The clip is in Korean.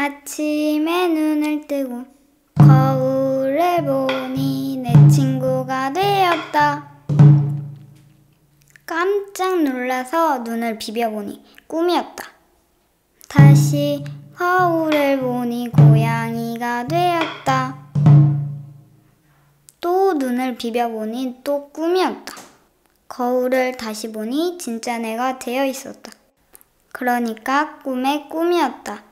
아침에 눈을 뜨고 거울을 보니 내 친구가 되었다. 깜짝 놀라서 눈을 비벼보니 꿈이었다. 다시 거울을 보니 고양이가 되었다. 또 눈을 비벼보니 또 꿈이었다. 거울을 다시 보니 진짜 내가 되어 있었다. 그러니까 꿈의 꿈이었다.